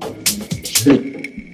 はい。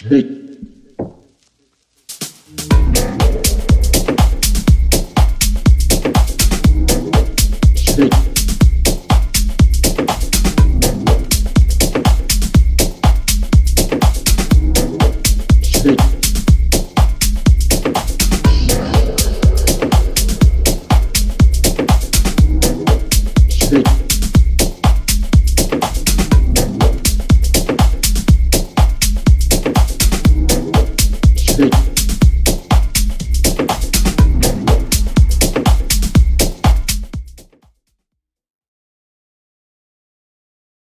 Street. music.